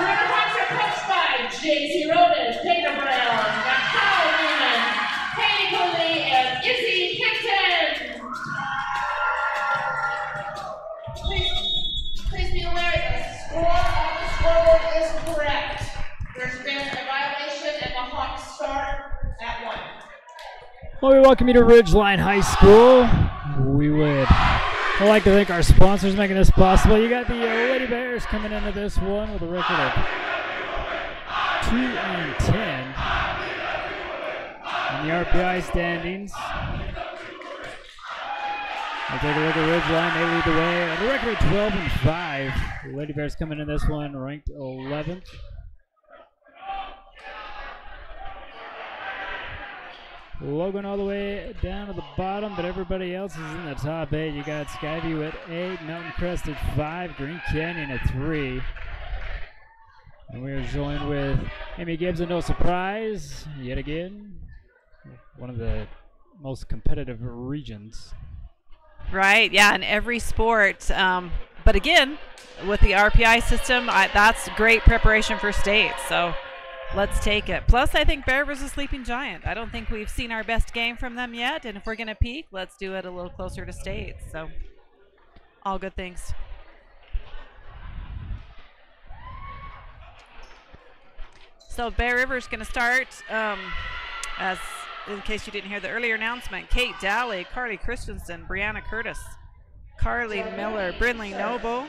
Are coached by Rodas, Dana Brown, and Izzy Please, please be aware the score the is correct. There's been a violation and the Hawks start at one. Well, we welcome you to Ridgeline High School. We would like to thank our sponsors making this possible. You got the uh, Lady Bears coming into this one with a record of 2 and 10 in the RPI standings. I'll take a look at Ridgeline. They lead the way at a record of 12 and 5. The Lady Bears coming in this one ranked 11th. Logan all the way down to the bottom, but everybody else is in the top eight. You got Skyview at eight, Mountain Crest at five, Green Canyon at three. And we are joined with Amy Gibbs, and no surprise, yet again, one of the most competitive regions. Right, yeah, in every sport. Um, but again, with the RPI system, I, that's great preparation for state. So let's take it. Plus, I think Bear versus Sleeping Giant. I don't think we've seen our best game from them yet. And if we're going to peak, let's do it a little closer to state. So all good things. So Bear River's going to start um, as in case you didn't hear the earlier announcement, Kate Daly, Carly Christensen, Brianna Curtis, Carly Miller, Brinley Noble,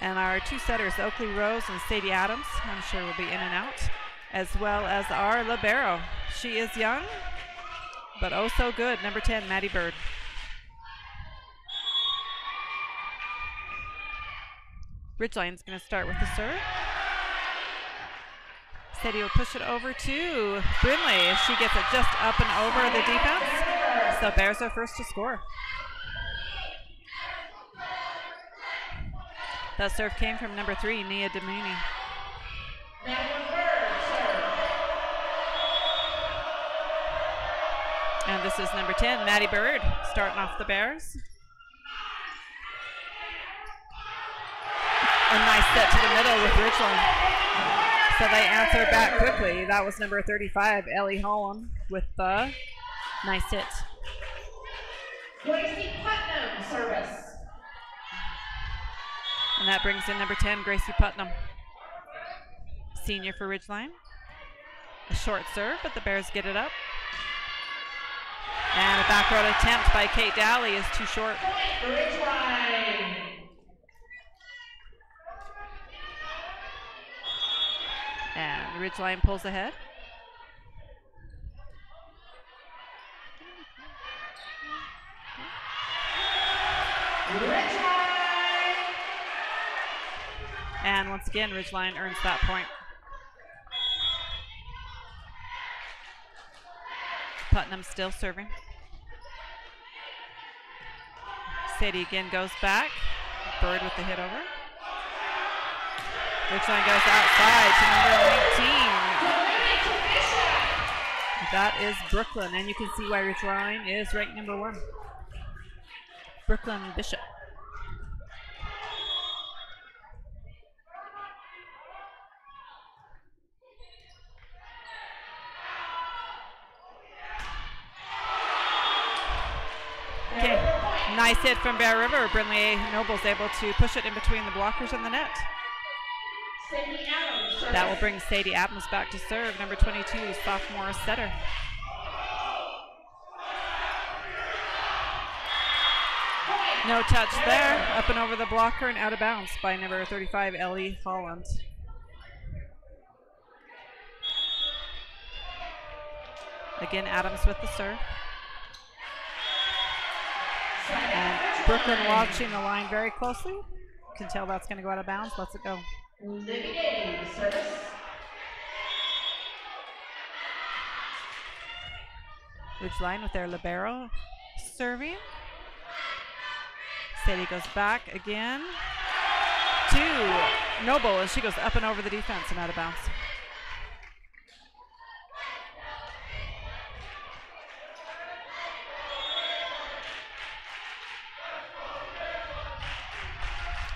and our two setters, Oakley Rose and Sadie Adams. I'm sure will be in and out, as well as our libero. She is young, but oh so good. Number 10, Maddie Bird. Ridgeline's going to start with the serve. Sadie'll push it over to Brinley. She gets it just up and over the defense. So Bears are first to score. That serve came from number three, Nia Demuni. And this is number 10, Maddie Bird, starting off the Bears. A nice set to the middle with Ridgeline. So they answered back quickly. That was number 35, Ellie Holland, with the nice hit. Gracie Putnam service. And that brings in number 10, Gracie Putnam. Senior for Ridgeline. A short serve, but the Bears get it up. And a back row attempt by Kate Daly is too short. And Ridgeline pulls ahead. And once again, Ridgeline earns that point. Putnam still serving. Sadie again goes back. Bird with the hit over. Ridgeline goes outside to number 19. That is Brooklyn, and you can see why Ridgeline is ranked number one. Brooklyn Bishop. Nice hit from Bear River. Brinley Noble's able to push it in between the blockers and the net. That will bring Sadie Adams back to serve, number 22, sophomore setter. No touch there. Up and over the blocker and out of bounds by number 35, Ellie Holland. Again, Adams with the serve. And Brooklyn watching the line very closely. Can tell that's going to go out of bounds. Let's it go. Service. Ridgeline with their libero serving. Sadie goes back again to Noble, and she goes up and over the defense and out of bounds.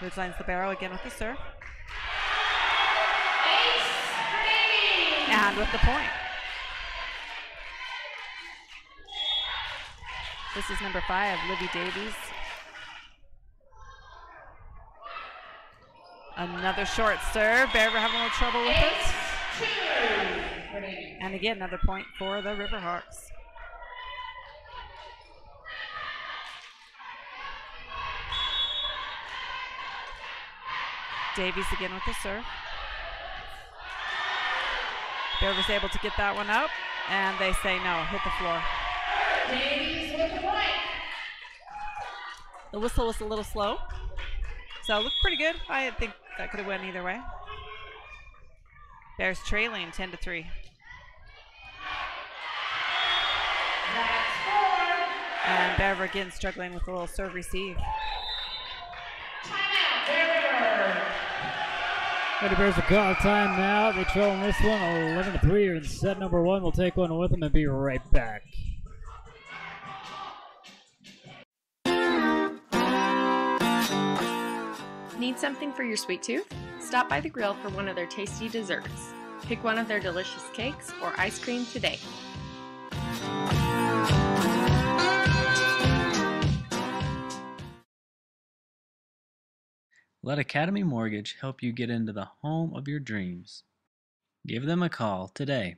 Ridgeline's the barrel again with the serve. And with the point. This is number five, Livy Davies. Another short serve. Bear having a little trouble with it. And again, another point for the Riverhawks. Davies again with the serve. Bear was able to get that one up, and they say no, hit the floor. Davies with the point. The whistle was a little slow, so it looked pretty good. I think that could have went either way. Bears trailing 10 to 3. That's four. And Bear again struggling with a little serve receive. Timeout, Bear River. Lady Bears will a timeout. They trail in this one 11 to 3 here in set number one. We'll take one with them and be right back. Need something for your sweet tooth? Stop by the grill for one of their tasty desserts. Pick one of their delicious cakes or ice cream today. Let Academy Mortgage help you get into the home of your dreams. Give them a call today.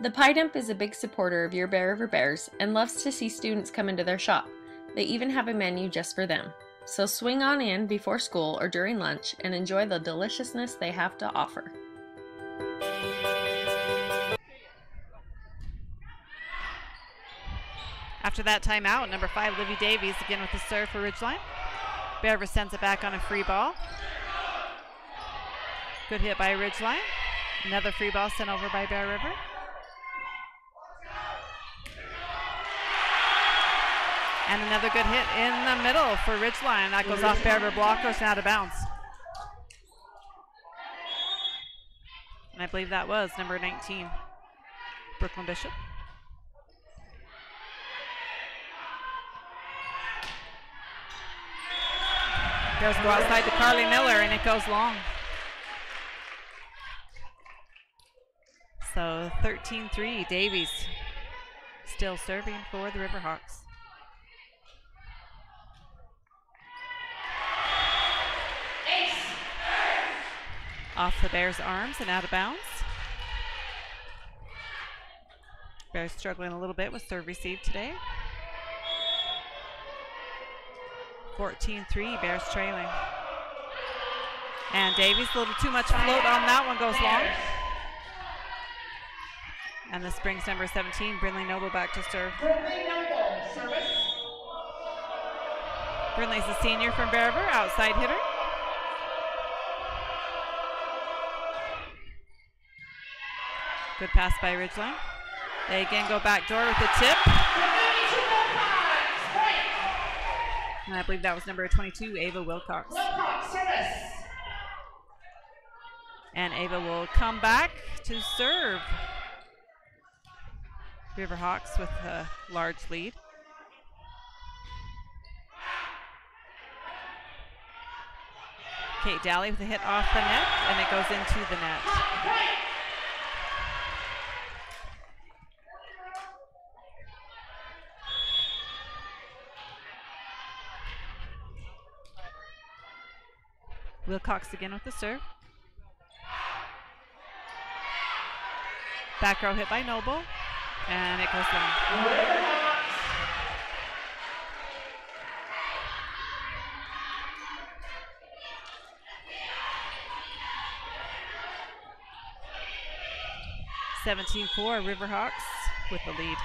The Pie Dump is a big supporter of your Bear River Bears and loves to see students come into their shop. They even have a menu just for them. So swing on in before school or during lunch and enjoy the deliciousness they have to offer. After that timeout, number five, Livy Davies again with the serve for Ridgeline. Bear River sends it back on a free ball. Good hit by Ridgeline. Another free ball sent over by Bear River. And another good hit in the middle for Ridgeline. That goes off Bear River blockers and out of bounds. And I believe that was number 19, Brooklyn Bishop. Bears go outside to Carly Miller and it goes long. So 13-3, Davies still serving for the Riverhawks. Off the Bears' arms and out of bounds. Bears struggling a little bit with serve receive today. 14-3, Bears trailing. And Davies, a little too much float on that one, goes long. And the brings number 17, Brinley Noble, back to serve. Brooklyn Noble, service. Brinley's a senior from Bear River, outside hitter. Good pass by Ridgeline. They again go back door with the tip. Brooklyn to Wilcox. Point. And I believe that was number 22, Ava Wilcox. Wilcox, service. And Ava will come back to serve. Riverhawks with a large lead. Kate Daly with a hit off the net, and it goes into the net. Wilcox again with the serve. Back row hit by Noble, and it goes long. Riverhawks. Seventeen-four, Riverhawks with the lead.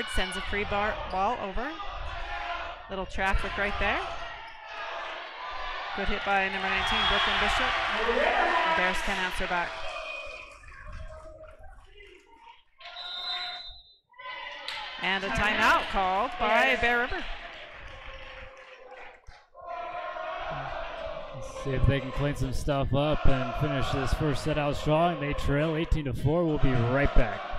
Bird sends a free bar ball over. Little traffic right there. Good hit by number 19, Brooklyn Bishop. And Bears can answer back. And a timeout called by Bear River. Let's see if they can clean some stuff up and finish this first set out strong. They trail 18 to 4. We'll be right back.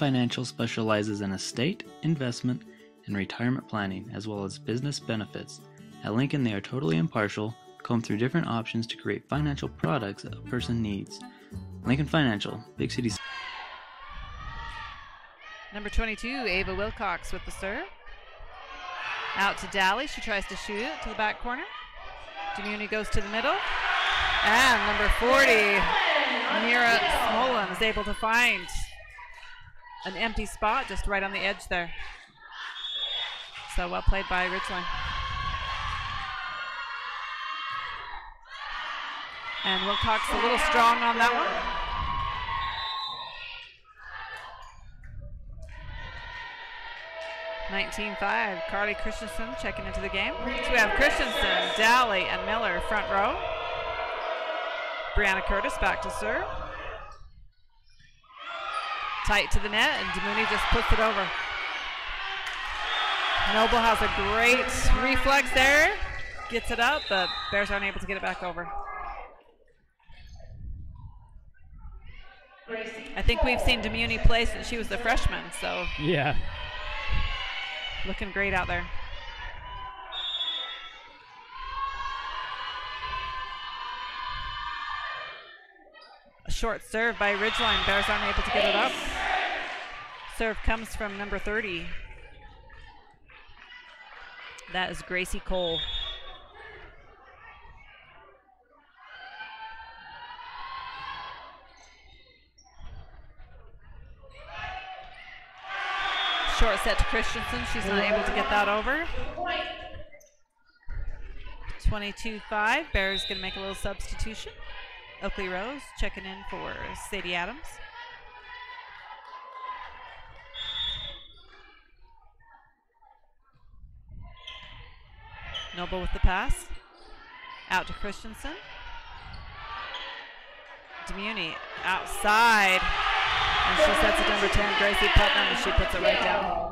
Financial specializes in estate, investment, and retirement planning, as well as business benefits. At Lincoln, they are totally impartial, comb through different options to create financial products a person needs. Lincoln Financial, Big City. Number 22, Ava Wilcox with the serve. Out to Dally. She tries to shoot it to the back corner. Demuni goes to the middle. And number 40, Mira Smolin is able to find an empty spot just right on the edge there. So well played by Richland. And Wilcox a little strong on that one. Nineteen-five. Carly Christensen checking into the game. So we have Christensen, Dally, and Miller front row. Brianna Curtis back to serve. Tight to the net, and Demuni just puts it over. Noble has a great reflex there. Gets it up, but Bears aren't able to get it back over. I think we've seen Demuni play since she was the freshman, so Yeah. looking great out there. Short serve by Ridgeline. Bears aren't able to get it up. Serve comes from number 30. That is Gracie Cole. Short set to Christensen. She's not able to get that over. 22-5. Bears going to make a little substitution. Oakley Rose checking in for Sadie Adams. Noble with the pass. Out to Christensen. Demuni outside. And she sets it number 10, Gracie Putnam, and she puts it right down.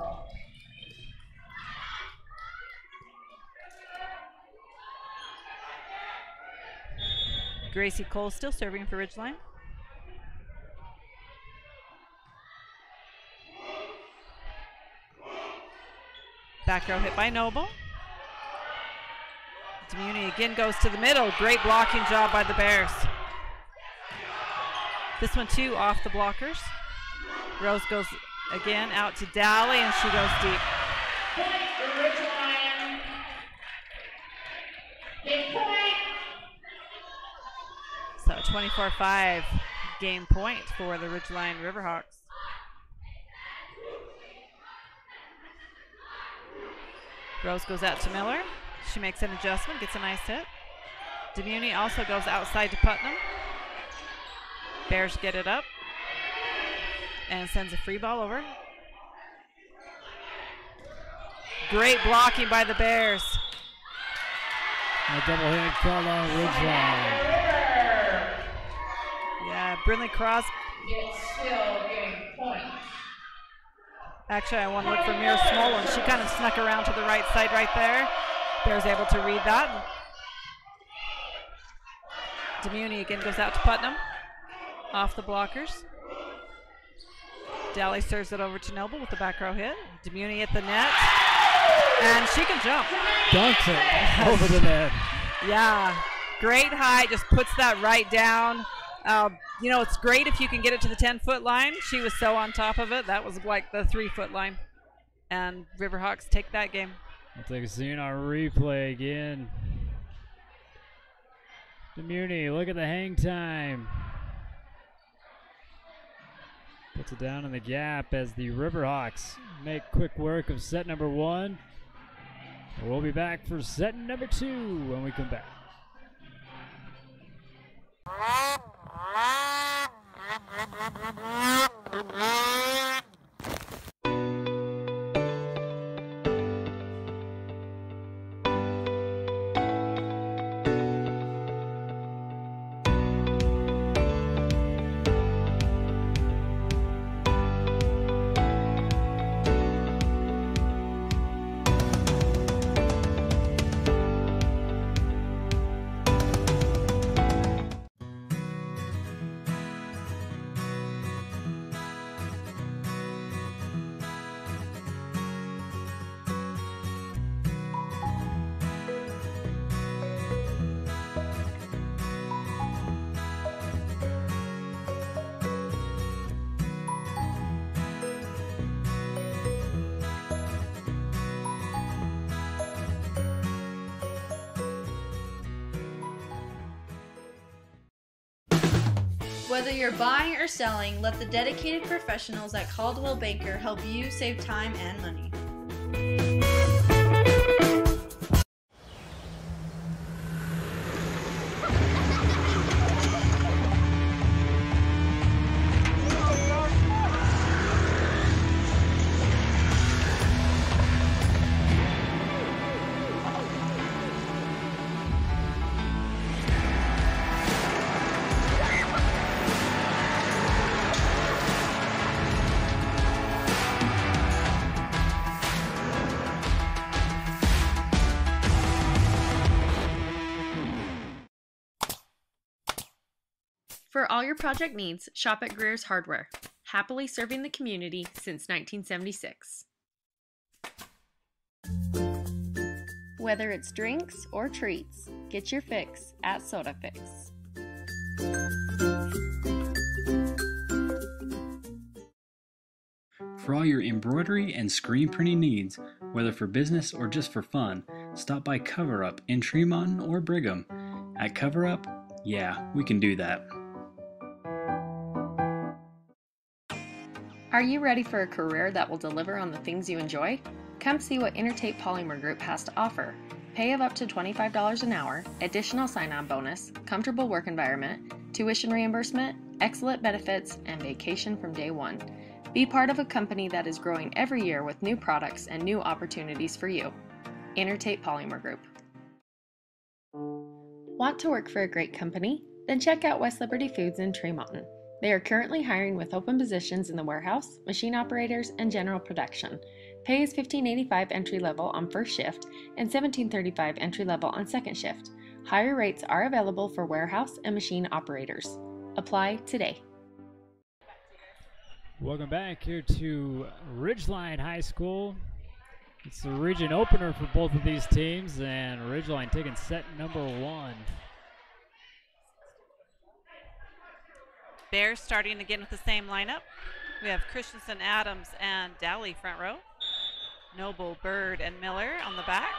Gracie Cole still serving for Ridgeline. Back row hit by Noble. Demuni again goes to the middle. Great blocking job by the Bears. This one too off the blockers. Rose goes again out to Dally and she goes deep. Point for Ridgeline. So 24-5 game point for the Ridgeline Riverhawks. Rose goes out to Miller. She makes an adjustment, gets a nice hit. Demuni also goes outside to Putnam. Bears get it up and sends a free ball over. Great blocking by the Bears. A double hit called on Ridgeline. Yeah, Brinley Cross. It's still getting points. Actually, I want to look for Mira Smolin. She kind of snuck around to the right side right there. Bears able to read that. Demuni again goes out to Putnam. Off the blockers. Dally serves it over to Noble with the back row hit. Demuni at the net. And she can jump. Dunks it over the net. Yeah, great height, just puts that right down. Um, you know, it's great if you can get it to the 10 foot line. She was so on top of it. That was like the three foot line. And Riverhawks take that game. We'll take a scene on replay again. Demuni, look at the hang time. Puts it down in the gap as the Riverhawks make quick work of set number one. We'll be back for set number two when we come back. Thank you. Whether you're buying or selling, let the dedicated professionals at Coldwell Banker help you save time and money. For all your project needs, shop at Greer's Hardware, happily serving the community since 1976. Whether it's drinks or treats, get your fix at Soda Fix. For all your embroidery and screen printing needs, whether for business or just for fun, stop by Cover Up in Tremont or Brigham. At Cover Up, yeah, we can do that. Are you ready for a career that will deliver on the things you enjoy? Come see what Intertape Polymer Group has to offer. Pay of up to $25 an hour, additional sign on bonus, comfortable work environment, tuition reimbursement, excellent benefits, and vacation from day one. Be part of a company that is growing every year with new products and new opportunities for you. Intertape Polymer Group. Want to work for a great company? Then check out West Liberty Foods in Tremont. They are currently hiring with open positions in the warehouse, machine operators, and general production. Pay is $15.85 entry level on first shift and $17.35 entry level on second shift. Higher rates are available for warehouse and machine operators. Apply today. Welcome back here to Ridgeline High School. It's the region opener for both of these teams, and Ridgeline taking set number one. Bears starting again with the same lineup. We have Christensen, Adams, and Dowley front row. Noble, Bird, and Miller on the back.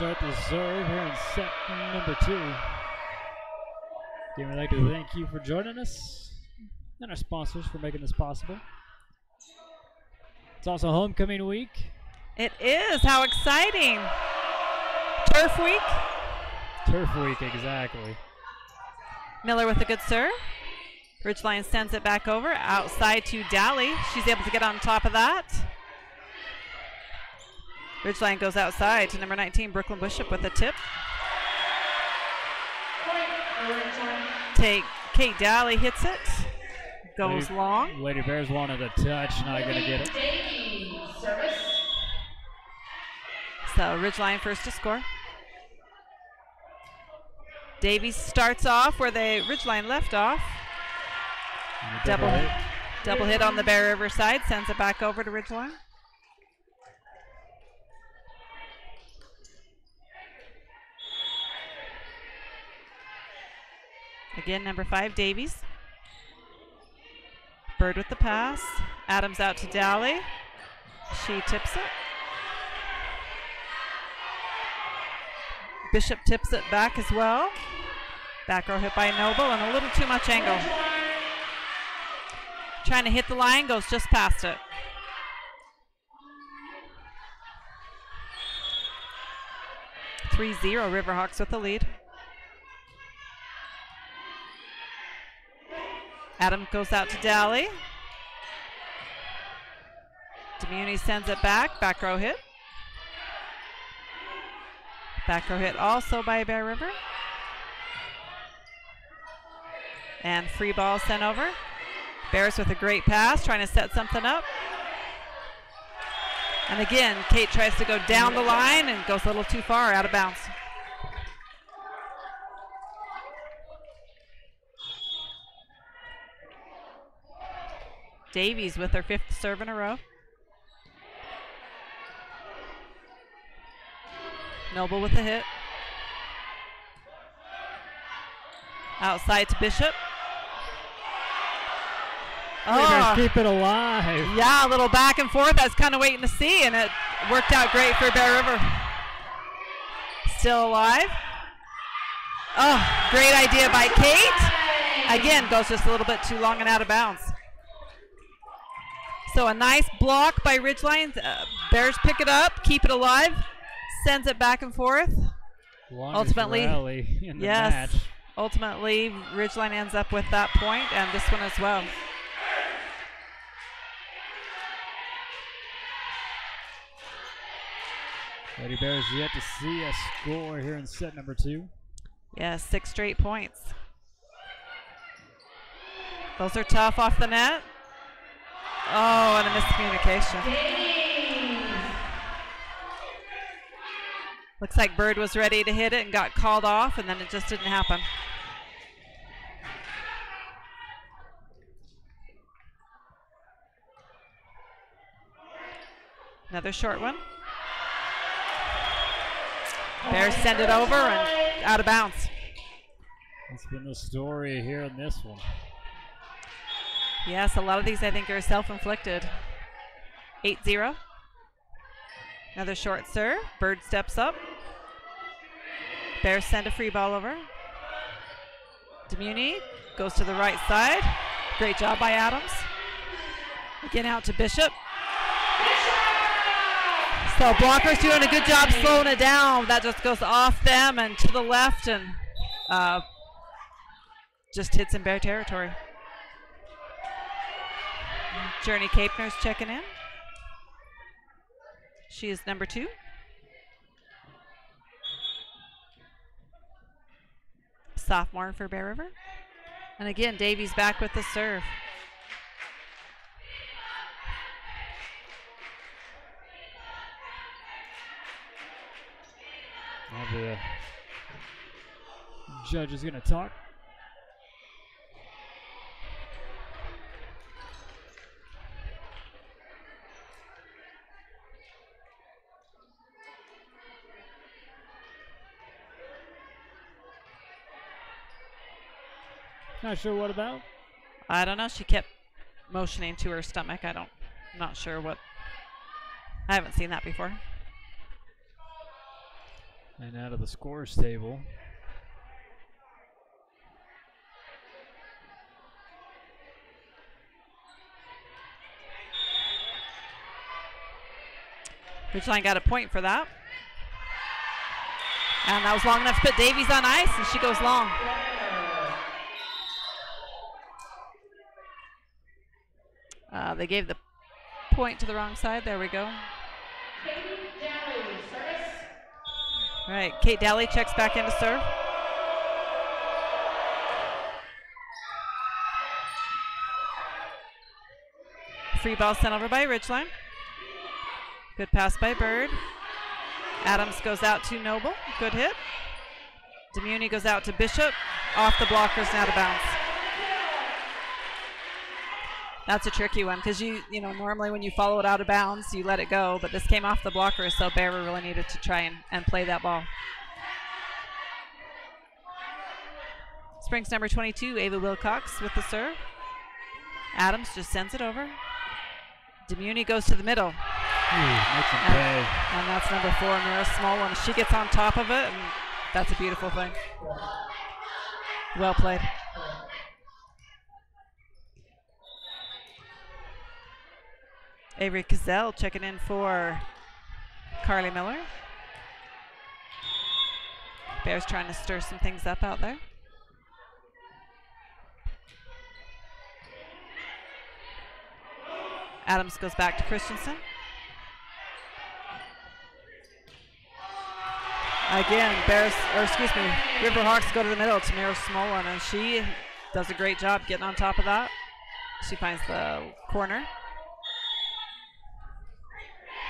Start the serve here in set number two. Again, we'd like to thank you for joining us and our sponsors for making this possible. It's also homecoming week. It is. How exciting! Turf week. Turf week, exactly. Miller with a good serve. Ridgeline sends it back over outside to Dally. She's able to get on top of that. Ridgeline goes outside to number 19, Brooklyn Bishop with a tip. Point for Ridgeline. Take Kate Dally hits it. Goes Lady- long. Lady Bears wanted a touch, not going to get it. Service. So Ridgeline first to score. Davies starts off where the Ridgeline left off. And a Double hit. Double hit on the Bear River side, sends it back over to Ridgeline. Again, number five, Davies. Bird with the pass. Adams out to Dally. She tips it. Bishop tips it back as well. Back row hit by Noble and a little too much angle. Trying to hit the line, goes just past it. Three zero Riverhawks with the lead. Adam goes out to Dally. Demuni sends it back. Back row hit. Back row hit also by Bear River. And free ball sent over. Bears with a great pass, trying to set something up. And again, Kate tries to go down the line and goes a little too far, out of bounds. Davies with her fifth serve in a row. Noble with the hit. Outside to Bishop. Oh, keep it alive. yeah, a little back and forth. I was kind of waiting to see, and it worked out great for Bear River. Still alive. Oh, great idea by Kate. Again, goes just a little bit too long and out of bounds. So a nice block by Ridgeline. Uh, Bears pick it up, keep it alive, sends it back and forth. Longest Ultimately, rally in the yes. match. Ultimately, Ridgeline ends up with that point and this one as well. Lady Bears yet to see a score here in set number two. Yes, six straight points. Those are tough off the net. Oh, and a miscommunication. Looks like Bird was ready to hit it and got called off, and then it just didn't happen. Another short one. Bears send it over and out of bounds. It's been the story here in this one. Yes, a lot of these I think are self-inflicted. 8-0. Another short serve. Bird steps up. Bears send a free ball over. Demuni goes to the right side. Great job by Adams. Again out to Bishop. So blockers doing a good job slowing it down. That just goes off them and to the left and uh, just hits in bear territory. Journey Capner's checking in. She is number two. Sophomore for Bear River. And again, Davies back with the serve. Now the judge is going to talk. Not sure what about. I don't know. She kept motioning to her stomach. I don't, not sure what. I haven't seen that before. And out of the scores table. Ridgeline got a point for that. And that was long enough to put Davies on ice, and she goes long. Uh, they gave the point to the wrong side. There we go. All right, Kate Daly checks back into serve. Free ball sent over by Ridgeline. Good pass by Bird. Adams goes out to Noble. Good hit. Demuni goes out to Bishop. Off the blockers and out of bounds. That's a tricky one because you, you know, normally when you follow it out of bounds, you let it go, but this came off the blocker, so Bear really needed to try and, and play that ball. Springs number 22, Ava Wilcox with the serve. Adams just sends it over. Demuni goes to the middle. Ooh, And, and that's number four, Mira Smolin. She gets on top of it, and that's a beautiful thing. Well played. Avery Gazelle checking in for Carly Miller. Bears trying to stir some things up out there. Adams goes back to Christensen. Again, Bears, or excuse me, Riverhawks go to the middle to Mira Smolin, and she does a great job getting on top of that. She finds the corner.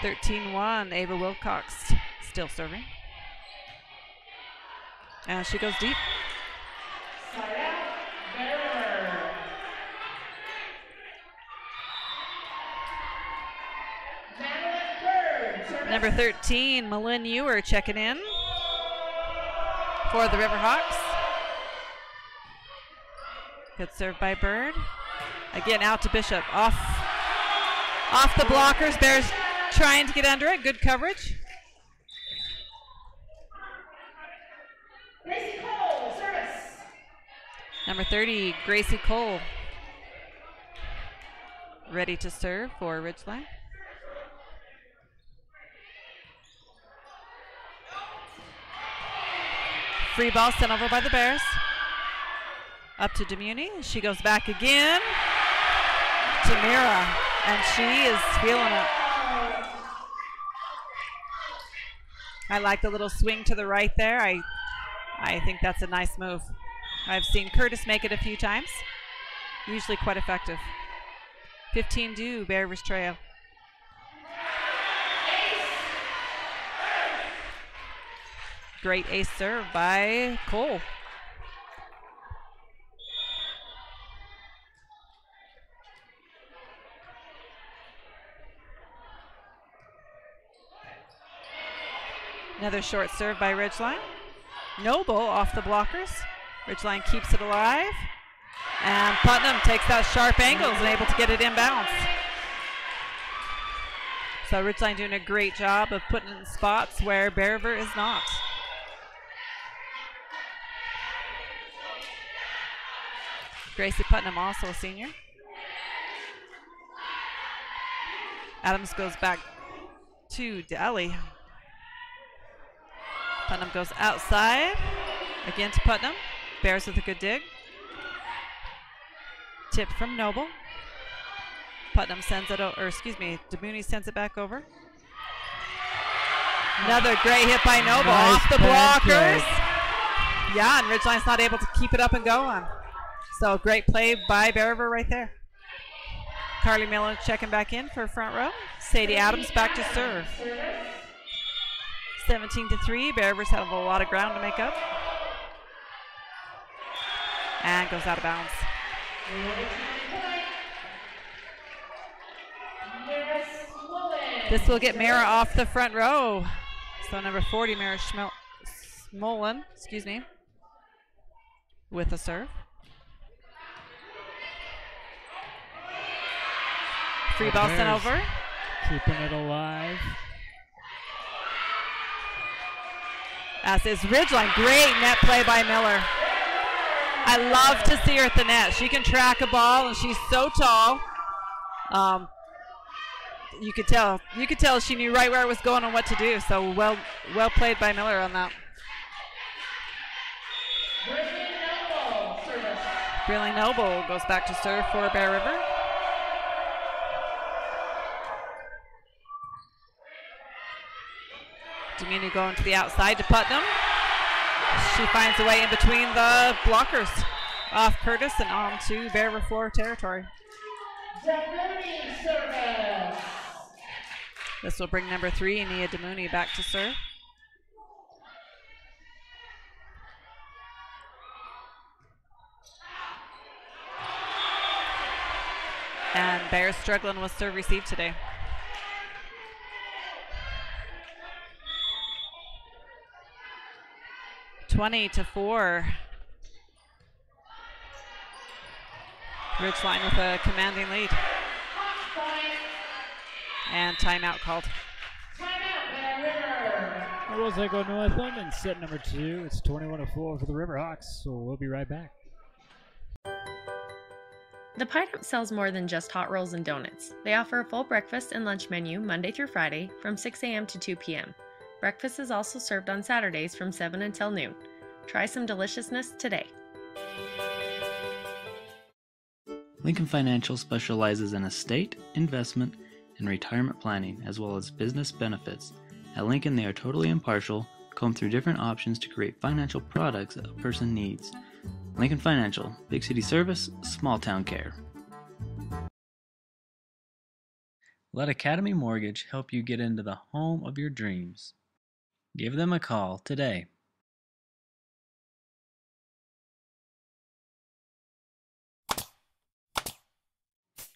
13-1, Ava Wilcox still serving. And she goes deep. Number 13, Malin Ewer checking in. for the Riverhawks. Good serve by Bird. Again, out to Bishop. Off, off the blockers. Bears trying to get under it. Good coverage. Gracie Cole, service. Number 30, Gracie Cole. Ready to serve for Ridgeline. Free ball sent over by the Bears. Up to Demuni. She goes back again to Mira, and she is feeling it. I like the little swing to the right there. I, I think that's a nice move. I've seen Curtis make it a few times. Usually quite effective. 15 do, Bear Rivers Trail. Great ace serve by Cole. Another short serve by Ridgeline. Noble off the blockers. Ridgeline keeps it alive. And Putnam takes that sharp angle and able to get it inbounds. So Ridgeline doing a great job of putting in spots where Bear River is not. Gracie Putnam also a senior. Adams goes back to Daly. Putnam goes outside. Again to Putnam. Bears with a good dig. Tip from Noble. Putnam sends it over, or excuse me, Demuni sends it back over. Another great hit by Noble Nice off the blockers. Yeah, and Ridgeline's not able to keep it up and going. So great play by Bear River right there. Carly Miller checking back in for front row. Sadie Adams back to serve. 17 to 3. Bear Rivers have a lot of ground to make up. And goes out of bounds. This will get Mara off the front row. So number 40, Mara Schmel- Smolin, excuse me, with a serve. Free ball sent over. Keeping it alive. As is Ridgeline. Great net play by Miller. I love to see her at the net. She can track a ball, and she's so tall. Um, you could tell. You could tell she knew right where it was going and what to do. So well, well played by Miller on that. Brinley Noble goes back to serve for Bear River. Demuni going to the outside to Putnam. She finds a way in between the blockers off Curtis and on to Bear floor territory. This will bring number three, Nia Demuni, back to serve. And Bears struggling with serve receive today. Twenty to four. Ridgeline with a commanding lead. And timeout called. Timeout, Bear River. It was Echo Northland in set number two. It's 21 to 4 for the Riverhawks, so we'll be right back. The Pineapple sells more than just hot rolls and donuts. They offer a full breakfast and lunch menu Monday through Friday from 6 a.m. to 2 p.m. Breakfast is also served on Saturdays from 7 until noon. Try some deliciousness today. Lincoln Financial specializes in estate, investment, and retirement planning, as well as business benefits. At Lincoln, they are totally impartial, comb through different options to create financial products a person needs. Lincoln Financial, big city service, small town care. Let Academy Mortgage help you get into the home of your dreams. Give them a call today.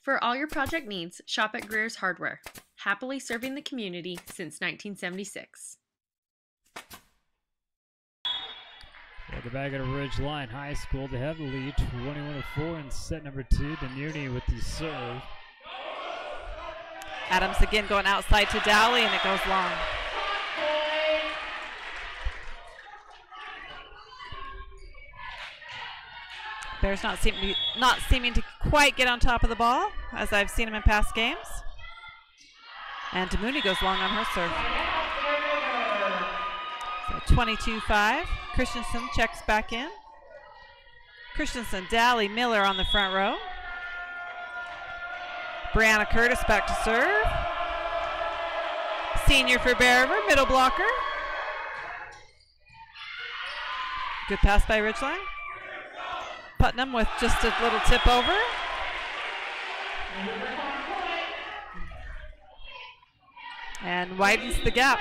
For all your project needs, shop at Greer's Hardware. Happily serving the community since 1976. Welcome back at Ridgeline High School. They have the lead 21 to 4 in set number two. Demuni with the serve. Adams again going outside to Dowley, and it goes long. Bears not seem not seeming to quite get on top of the ball as I've seen them in past games. And Demuni goes long on her serve. So 22-5. Christensen checks back in. Christensen, Dally, Miller on the front row. Brianna Curtis back to serve. Senior for Bear River, middle blocker. Good pass by Ridgeline. Putnam with just a little tip over. And widens the gap.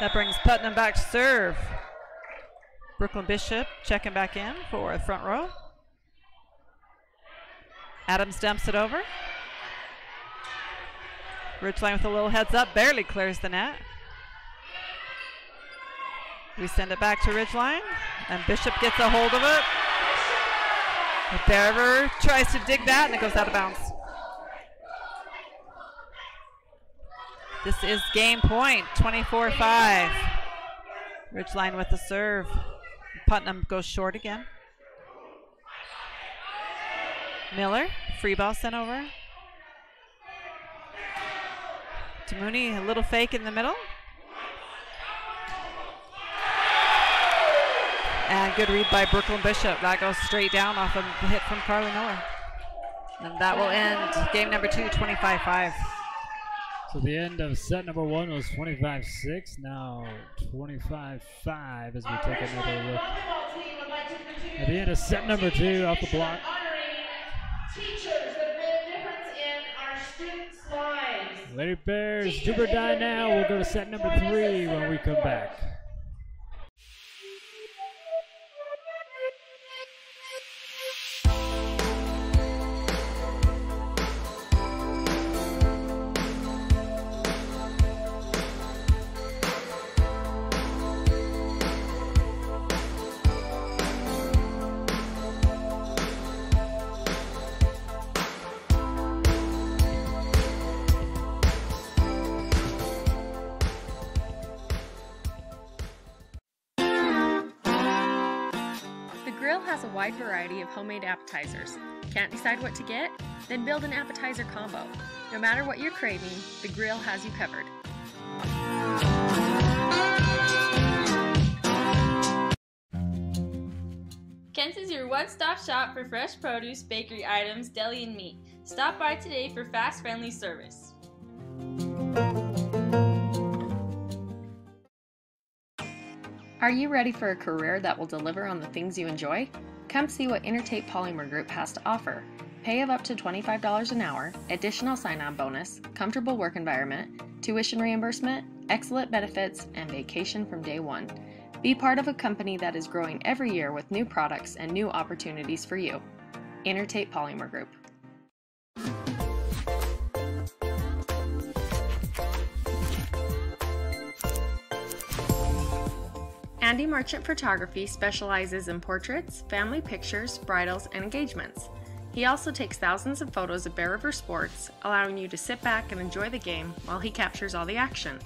That brings Putnam back to serve. Brooklyn Bishop checking back in for the front row. Adams dumps it over. Ridgeline with a little heads up, barely clears the net. We send it back to Ridgeline, and Bishop gets a hold of it. Bear River tries to dig that, and it goes out of bounds. This is game point, 24-5. Ridgeline with the serve. Putnam goes short again. Miller, free ball sent over. Demuni, a little fake in the middle. And good read by Brooklyn Bishop. That goes straight down off of the hit from Carly Miller. And that will end game number two, 25-5. So the end of set number one was 25-6. Now 25-5 as we take another look. At the end of set number two, off the block. A. Lady Bears, do or die now. We'll go to set number three when we come back. Wide variety of homemade appetizers. Can't decide what to get? Then build an appetizer combo. No matter what you're craving, the grill has you covered. Kent's is your one stop shop for fresh produce, bakery items, deli, and meat. Stop by today for fast, friendly service. Are you ready for a career that will deliver on the things you enjoy? Come see what Intertape Polymer Group has to offer. Pay of up to $25 an hour, additional sign on bonus, comfortable work environment, tuition reimbursement, excellent benefits, and vacation from day one. Be part of a company that is growing every year with new products and new opportunities for you. Intertape Polymer Group. Andy Marchant Photography specializes in portraits, family pictures, bridals, and engagements. He also takes thousands of photos of Bear River sports, allowing you to sit back and enjoy the game while he captures all the action.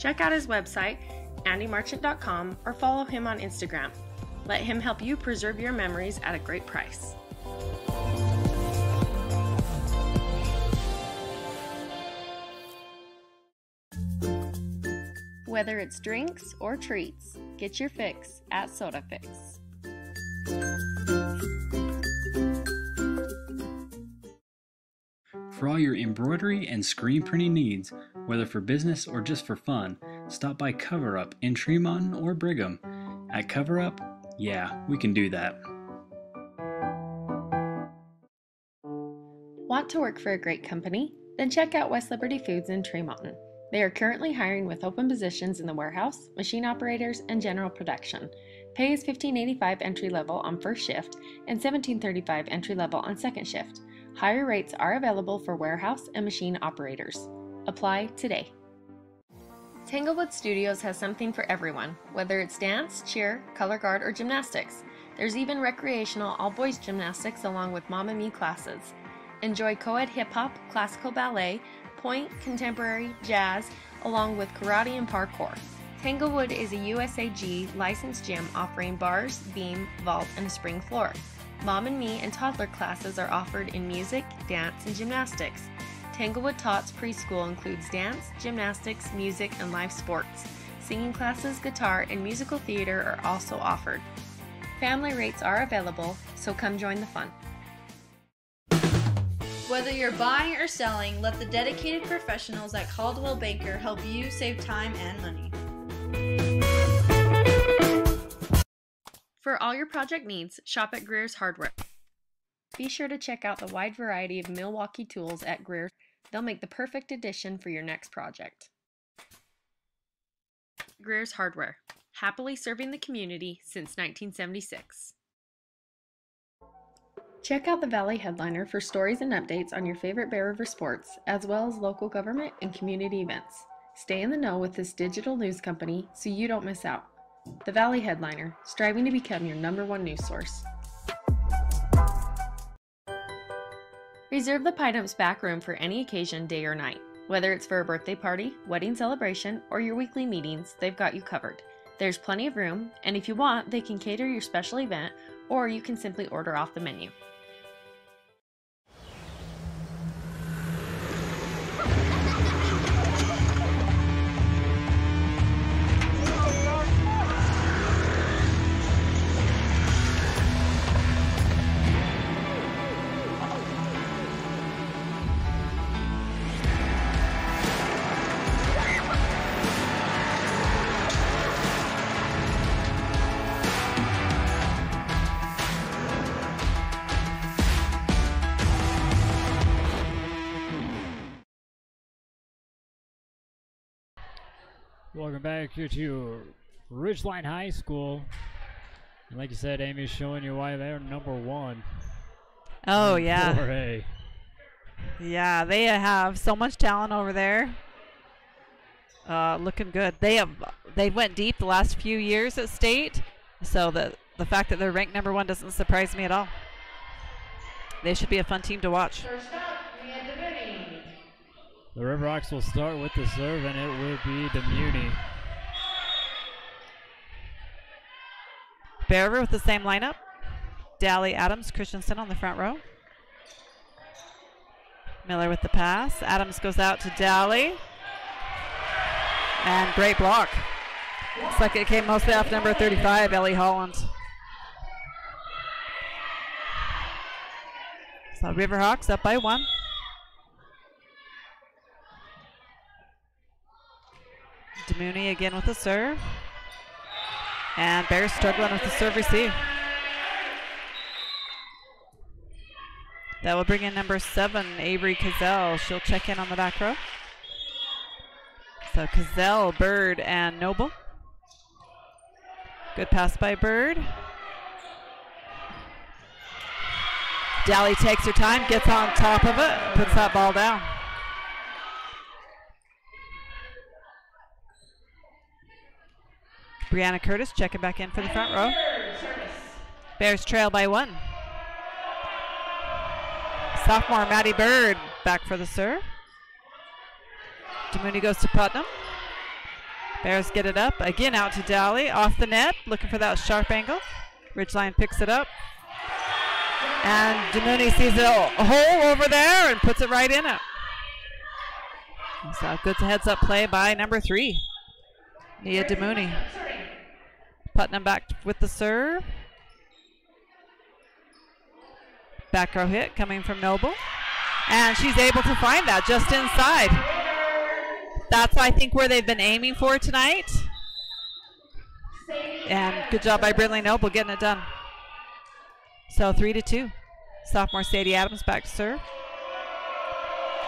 Check out his website, andymarchant.com, or follow him on Instagram. Let him help you preserve your memories at a great price. Whether it's drinks or treats, get your fix at Soda Fix. For all your embroidery and screen printing needs, whether for business or just for fun, stop by Cover Up in Tremont or Brigham. At Cover Up, yeah, we can do that. Want to work for a great company? Then check out West Liberty Foods in Tremont. They are currently hiring with open positions in the warehouse, machine operators, and general production. Pay is $15.85 entry level on first shift and $17.35 entry level on second shift. Higher rates are available for warehouse and machine operators. Apply today. Tanglewood Studios has something for everyone, whether it's dance, cheer, color guard, or gymnastics. There's even recreational all boys gymnastics along with Mamma Me classes. Enjoy co ed hip hop, classical ballet, pointe, contemporary, jazz, along with karate and parkour. Tanglewood is a USAG licensed gym offering bars, beam, vault, and a spring floor. Mom and Me and toddler classes are offered in music, dance, and gymnastics. Tanglewood Tots preschool includes dance, gymnastics, music, and live sports. Singing classes, guitar, and musical theater are also offered. Family rates are available, so come join the fun. Whether you're buying or selling, let the dedicated professionals at Coldwell Banker help you save time and money. For all your project needs, shop at Greer's Hardware. Be sure to check out the wide variety of Milwaukee tools at Greer. They'll make the perfect addition for your next project. Greer's Hardware, happily serving the community since 1976. Check out the Valley Headliner for stories and updates on your favorite Bear River sports, as well as local government and community events. Stay in the know with this digital news company so you don't miss out. The Valley Headliner, striving to become your number one news source. Reserve the Pineap's back room for any occasion, day or night. Whether it's for a birthday party, wedding celebration, or your weekly meetings, they've got you covered. There's plenty of room, and if you want, they can cater your special event, or you can simply order off the menu. Welcome back here to Ridgeline High School. And like you said, Amy's showing you why they're number one. Oh in yeah, 4A. yeah. They have so much talent over there. Uh, looking good. They have they went deep the last few years at state, so the the fact that they're ranked number one doesn't surprise me at all. They should be a fun team to watch. First up, we have Demuni. The River Riverhawks will start with the serve, and it will be Demuni. Bear River with the same lineup. Dally, Adams, Christensen on the front row. Miller with the pass. Adams goes out to Dally. And great block. Looks like it came mostly off number 35, Ellie Holland. So Riverhawks up by one. Demuni again with the serve. And Bears struggling with the serve receive. That will bring in number seven, Avery Cazell. She'll check in on the back row. So Cazell, Bird, and Noble. Good pass by Bird. Dally takes her time, gets on top of it, puts that ball down. Brianna Curtis checking back in for the front row. Bears trail by one. Sophomore Maddie Bird back for the serve. Demuni goes to Putnam. Bears get it up. Again out to Dally. Off the net. Looking for that sharp angle. Ridgeline picks it up. And Demuni sees a hole over there and puts it right in it. So good heads up play by number three, Nia Demuni. Putnam back with the serve. Back row hit coming from Noble. And she's able to find that just inside. That's, I think, where they've been aiming for tonight. And good job by Brinley Noble getting it done. So three to two. Sophomore Sadie Adams back to serve.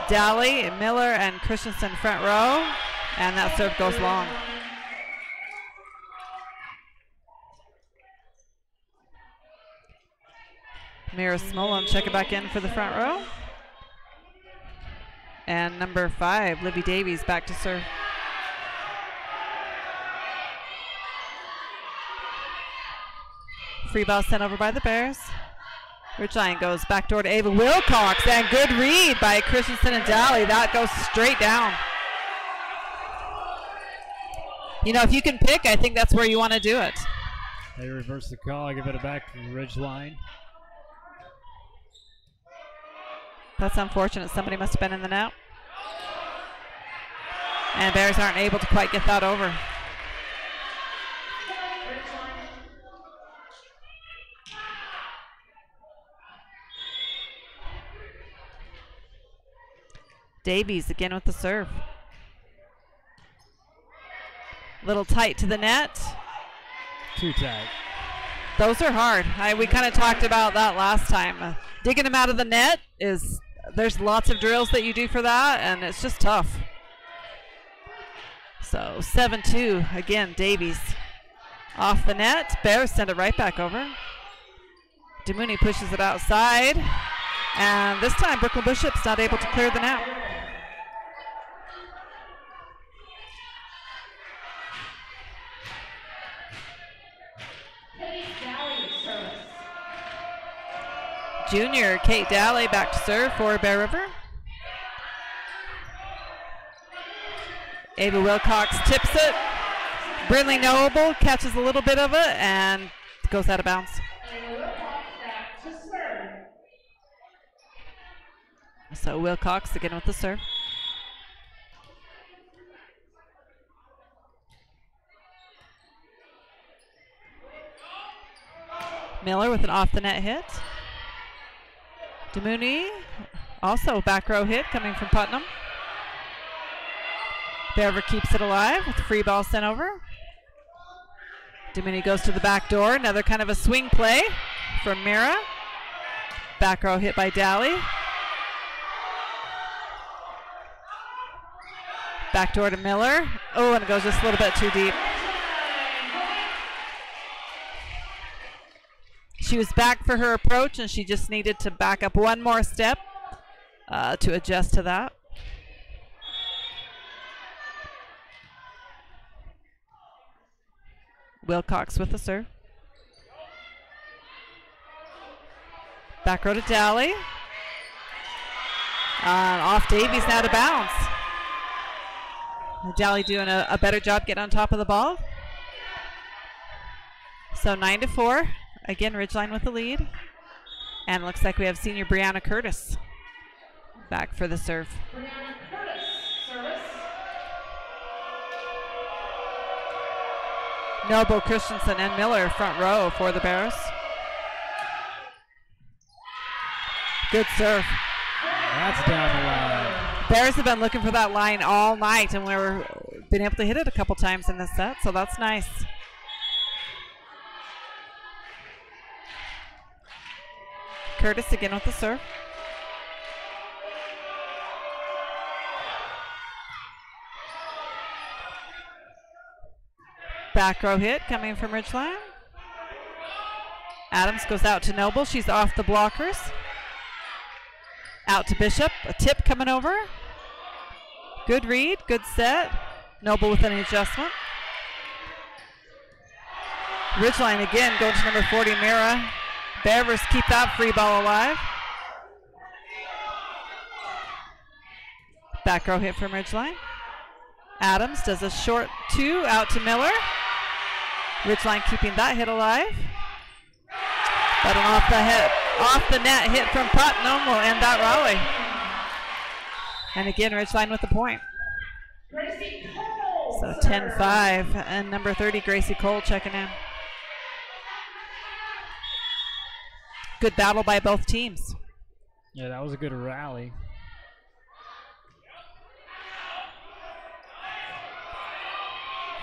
Dally, Miller, and Christensen front row. And that serve goes long. Mira check checking back in for the front row. And number five, Libby Davies back to serve. Free ball sent over by the Bears. Ridgeline goes back door to Ava Wilcox and good read by Christensen and Daly. That goes straight down. You know, if you can pick, I think that's where you want to do it. They reverse the call, give it back to Ridgeline. That's unfortunate. Somebody must have been in the net. And Bears aren't able to quite get that over. Davies again with the serve. Little tight to the net. Too tight. Those are hard. I, we kind of talked about that last time. Uh, digging them out of the net is there's lots of drills that you do for that, and it's just tough. So 7-2 again. Davies off the net. Bears send it right back over. Demuni pushes it outside, and this time Brooklyn Bishop's not able to clear the net. Junior Kate Daly back to serve for Bear River. Ava Wilcox tips it. Brinley Noble catches a little bit of it and goes out of bounds. So Wilcox again with the serve. Miller with an off the net hit. Demuni also back row hit coming from Putnam. Beaver keeps it alive with free ball sent over. Demuni goes to the back door. Another kind of a swing play from Mira. Back row hit by Daly. Back door to Miller. Oh, and it goes just a little bit too deep. She was back for her approach, and she just needed to back up one more step uh, to adjust to that. Wilcox with the serve. Back row to Daly. Uh, off Davies now to bounce. Daly doing a, a better job getting on top of the ball. So nine to four. Again, Ridgeline with the lead. And looks like we have senior Brianna Curtis back for the serve. Brianna Curtis service. Noble, Christensen, and Miller front row for the Bears. Good serve. That's down the line. Bears have been looking for that line all night, and we're been able to hit it a couple times in this set, so that's nice. Curtis again with the serve. Back row hit coming from Ridgeline. Adams goes out to Noble. She's off the blockers. Out to Bishop. A tip coming over. Good read. Good set. Noble with an adjustment. Ridgeline again going to number 40, Mira. Beavers keep that free ball alive. Back row hit from Ridgeline. Adams does a short two out to Miller. Ridgeline keeping that hit alive. But an off the hit, off the net hit from Putnam will end that rally. And again, Ridgeline with the point. So serve. 10-5 and number 30 Gracie Cole checking in. Good battle by both teams. Yeah, that was a good rally.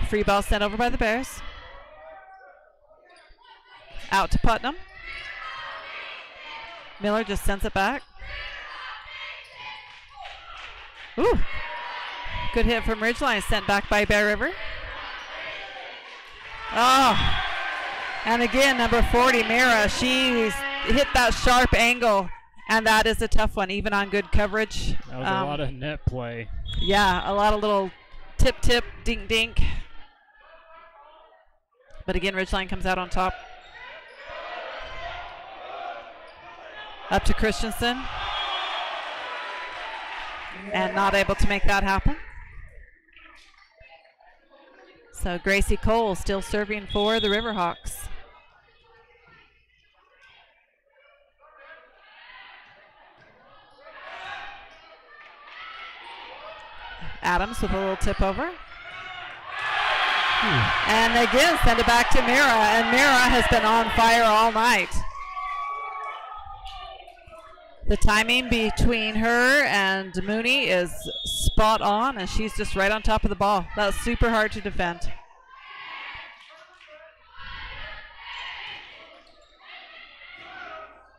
Free ball sent over by the Bears. Out to Putnam. Miller just sends it back. Ooh. Good hit from Ridgeline, sent back by Bear River. Oh. And again, number 40, Mira, she's hit that sharp angle, and that is a tough one, even on good coverage. That was Um, a lot of net play. yeah, a lot of little tip tip, dink dink. But again, Ridgeline comes out on top. Up to Christensen. And not able to make that happen. So Gracie Cole still serving for the Riverhawks. Adams with a little tip over. Hmm. And again, send it back to Mira. And Mira has been on fire all night. The timing between her and Mooney is spot on, and she's just right on top of the ball. That's super hard to defend.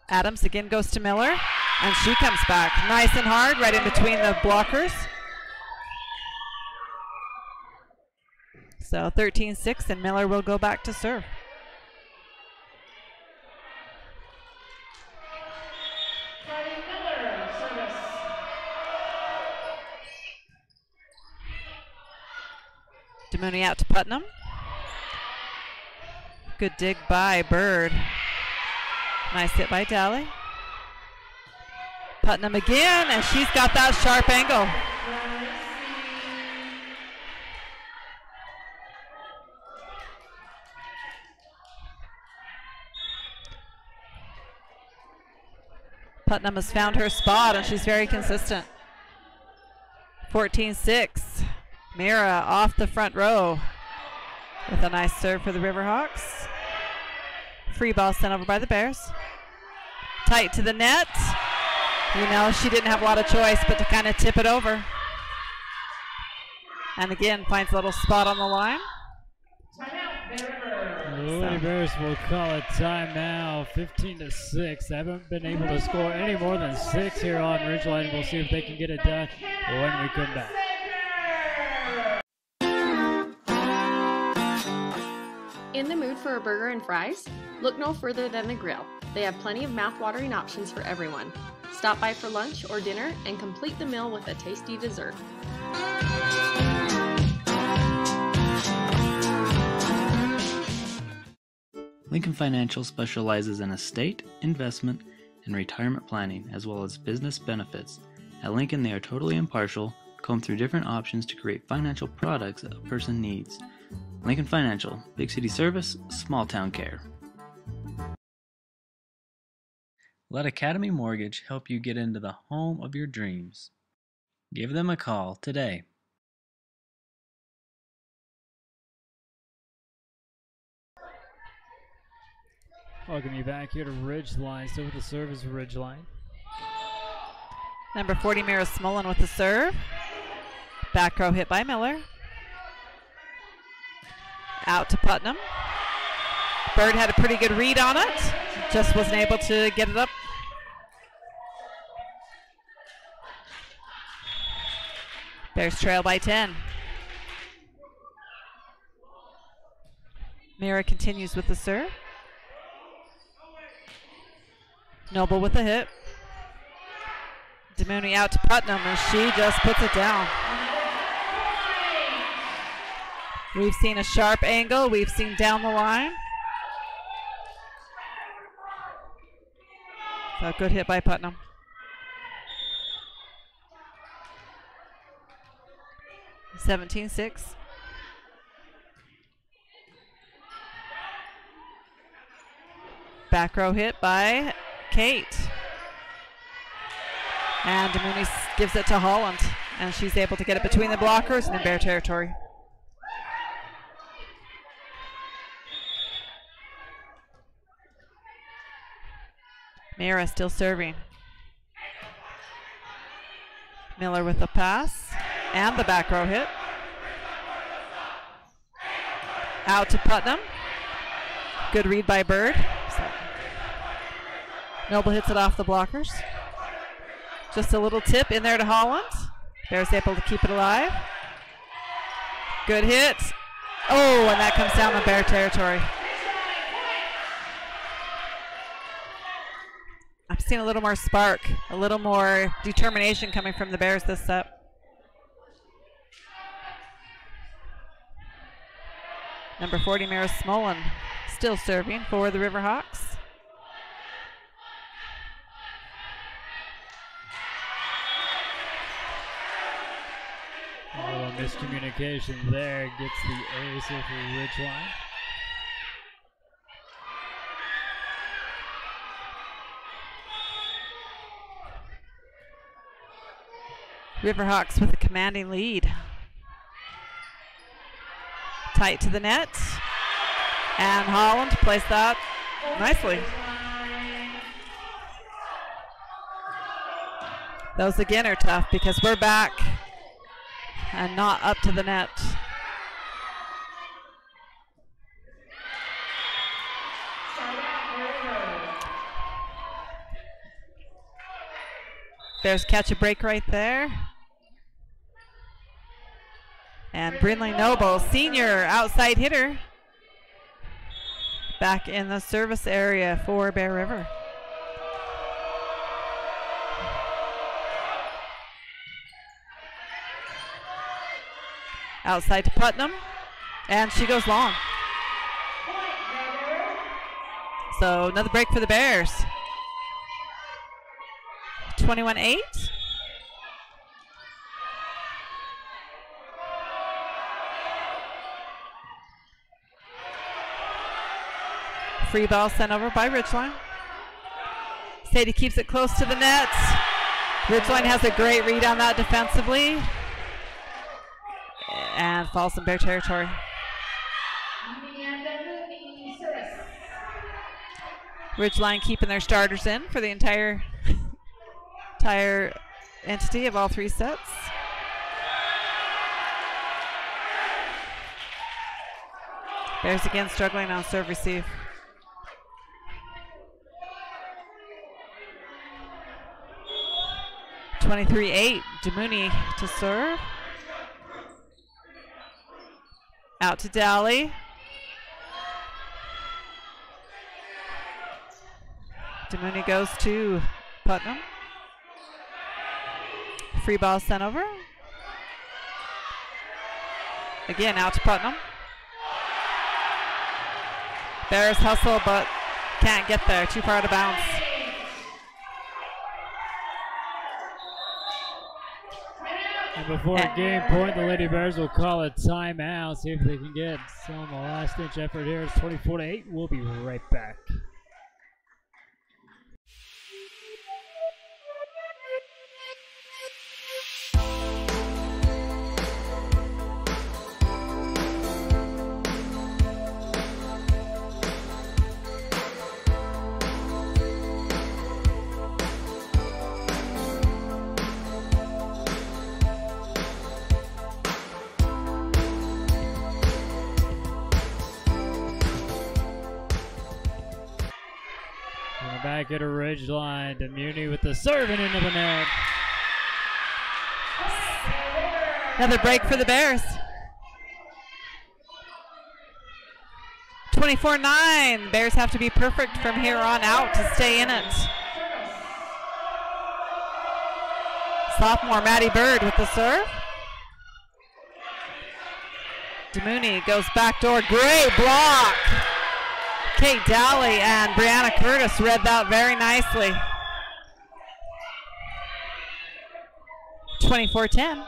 Adams again goes to Miller, and she comes back nice and hard right in between the blockers. So 13 6, and Miller will go back to serve. Service. Out to Putnam. Good dig by Bird. Nice hit by Daly. Putnam again, and she's got that sharp angle. Putnam has found her spot, and she's very consistent. 14 6. Mira off the front row with a nice serve for the Riverhawks. Free ball sent over by the Bears. Tight to the net. You know, she didn't have a lot of choice but to kind of tip it over. And again, finds a little spot on the line. Timeout, Bear The Lady Bears will call it time now, 15 to 6. They haven't been able to score any more than six here on Ridgeline. We'll see if they can get it done when we come back. In the mood for a burger and fries? Look no further than the grill. They have plenty of mouth-watering options for everyone. Stop by for lunch or dinner and complete the meal with a tasty dessert. Lincoln Financial specializes in estate, investment, and retirement planning, as well as business benefits. At Lincoln, they are totally impartial, comb through different options to create financial products a person needs. Lincoln Financial, big city service, small town care. Let Academy Mortgage help you get into the home of your dreams. Give them a call today. Welcome you back here to Ridgeline. Still with the service Ridgeline. Number 40, Mira Smolin with the serve. Back row hit by Miller. Out to Putnam. Bird had a pretty good read on it. Just wasn't able to get it up. Bears trail by 10. Mira continues with the serve. Noble with a hit. Demuni out to Putnam, and she just puts it down. We've seen a sharp angle. We've seen down the line. So good hit by Putnam. Seventeen six. Back row hit by Kate. And Mooney gives it to Holland, and she's able to get it between the blockers and in Bear territory. Mira still serving. Miller with the pass and the back row hit. Out to Putnam. Good read by Bird. Noble hits it off the blockers. Just a little tip in there to Holland. Bears able to keep it alive. Good hit. Oh, and that comes down the Bear territory. I'm seeing a little more spark, a little more determination coming from the Bears this set. Number 40, Maris Smolin, still serving for the Riverhawks. Miscommunication there gets the ace for Ridgeline. Riverhawks with a commanding lead. Tight to the net. And Holland plays that nicely. Those again are tough because we're back and not up to the net. There's catch a break right there. And Brinley Noble, senior outside hitter, back in the service area for Bear River. Outside to Putnam, and she goes long. So another break for the Bears. 21 8. Free ball sent over by Ridgeline. Sadie keeps it close to the net. Ridgeline has a great read on that defensively. And falls in Bear territory. Ridgeline keeping their starters in for the entire entire entity of all three sets. Bears again struggling on serve receive. Twenty-three eight. Demuni to serve. Out to Dally. Demuni goes to Putnam. Free ball sent over. Again, out to Putnam. Bears hustle, but can't get there. Too far out of bounds. And before And- game point, the Lady Bears will call a timeout. See if they can get some last ditch effort here. It's 24 to 8. We'll be right back. Back at a Ridgeline. Demuni with the serving into the net. Another break for the Bears. 24 9. Bears have to be perfect from here on out to stay in it. Sophomore Maddie Bird with the serve. Demuni goes back door. Great block. Kate Dowley and Brianna Curtis read that very nicely. 24 10.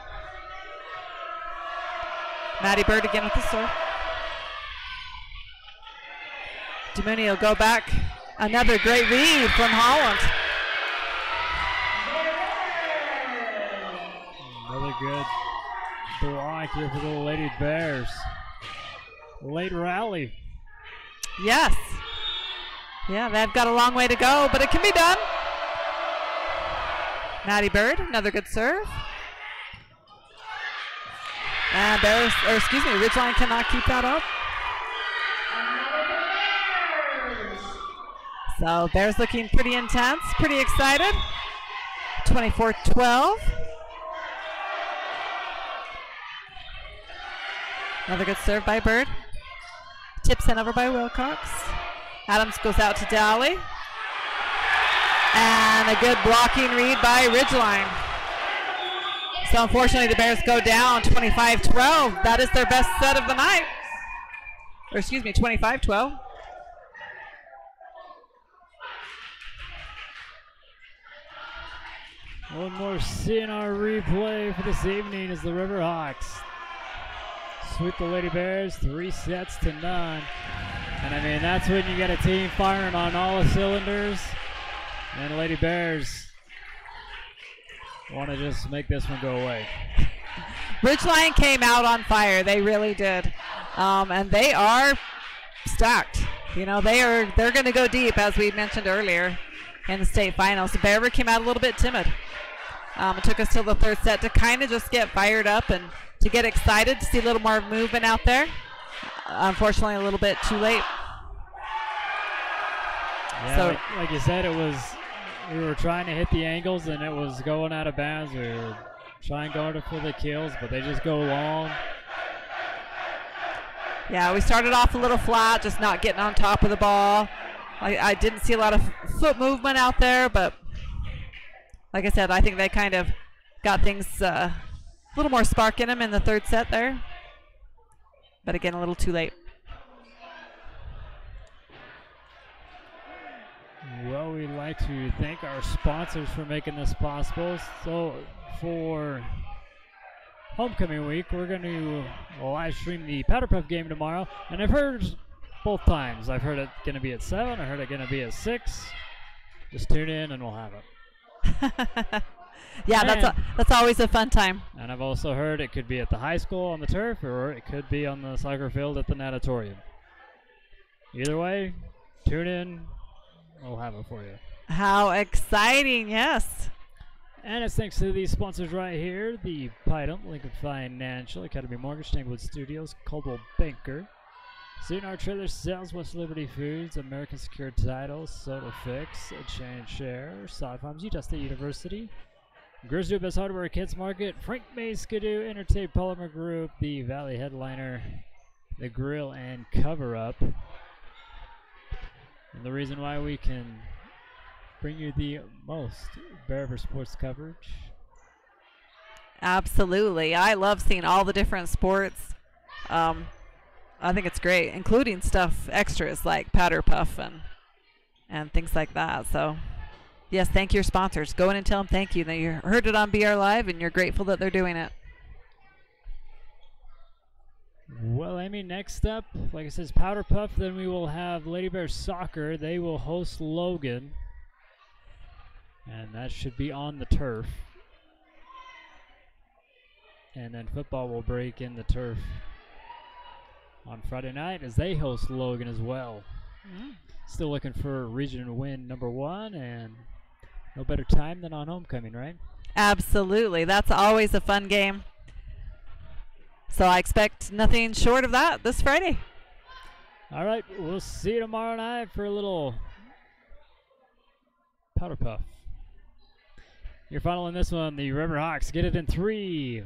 Maddie Bird again with the serve. Demuni will go back. Another great read from Holland. Another good block here for the Lady Bears. Late rally. Yes. Yeah, they've got a long way to go, but it can be done. Maddie Bird, another good serve. And Bears, or excuse me, Ridgeline cannot keep that up. So Bears looking pretty intense, pretty excited. 24 12. Another good serve by Bird. Tip sent over by Wilcox. Adams goes out to Dowley. And a good blocking read by Ridgeline. So unfortunately the Bears go down 25-12. That is their best set of the night. Or excuse me, 25-12. One more CNR replay for this evening is the Riverhawks sweep the Lady Bears three sets to none. And I mean, that's when you get a team firing on all the cylinders. And the Lady Bears want to just make this one go away. Ridgeline came out on fire. They really did. Um, and they are stacked. You know, they are they're going to go deep as we mentioned earlier in the state finals. Bear River came out a little bit timid. Um, it took us till the third set to kind of just get fired up and to get excited to see a little more movement out there. Unfortunately, a little bit too late. Yeah, So- like, like you said, it was we were trying to hit the angles and it was going out of bounds. We were trying going for the kills, but they just go long. Yeah, we started off a little flat, just not getting on top of the ball. I, I didn't see a lot of foot movement out there, but like I said, I think they kind of got things uh, little more spark in them in the third set there. But again, a little too late. Well, we'd like to thank our sponsors for making this possible. So, for homecoming week, we're going to live stream the Powder Puff game tomorrow. And I've heard both times. I've heard it going to be at 7, I heard it going to be at 6. Just tune in and we'll have it. yeah, that's a, that's always a fun time. And I've also heard it could be at the high school on the turf or it could be on the soccer field at the natatorium. Either way, tune in. We'll have it for you. How exciting! Yes. And it's thanks to these sponsors right here the Python, Lincoln Financial, Academy Mortgage, Tanglewood Studios, Coldwell Banker, CNR Trailer Sales, West Liberty Foods, American Secured Title, Soda Fix, Change Share, Sod Farms, Utah State University, Grizzly Best Hardware Kids Market, Frank May Skidoo, Entertainment Polymer Group, the Valley Headliner, the Grill and Cover Up. And the reason why we can bring you the most Bear River sports coverage. Absolutely. I love seeing all the different sports. Um, I think it's great, including stuff extras like powder puff and and things like that. So, yes, thank your sponsors. Go in and tell them thank you. That you heard it on BR Live, and you're grateful that they're doing it. Well, Amy, next up, like I said, is Powder Puff. Then we will have Lady Bear Soccer. They will host Logan. And that should be on the turf. And then football will break in the turf on Friday night as they host Logan as well. Mm. Still looking for region win number one, and no better time than on homecoming, right? Absolutely. That's always a fun game. So I expect nothing short of that this Friday. All right, we'll see you tomorrow night for a little powder puff. You're following this one, the River Hawks get it in three,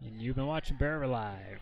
and you've been watching Bear Live.